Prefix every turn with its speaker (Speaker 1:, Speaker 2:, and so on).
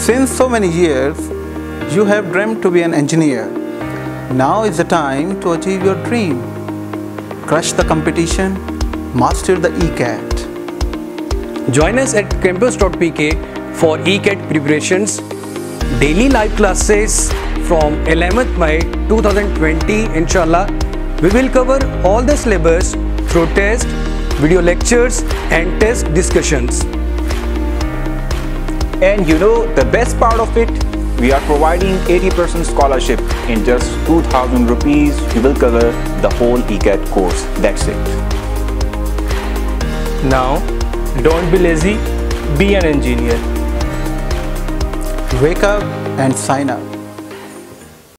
Speaker 1: Since so many years, you have dreamt to be an engineer. Now is the time to achieve your dream. Crush the competition, master the ECAT.
Speaker 2: Join us at campus.pk for ECAT preparations, daily live classes from 11th May 2020 inshallah. We will cover all the syllabus through test, video lectures and test discussions.
Speaker 3: And you know the best part of it? We are providing 80% scholarship in just 2000 rupees. You will cover the whole ECAT course. That's it.
Speaker 4: Now, don't be lazy, be an engineer.
Speaker 1: Wake up and sign up.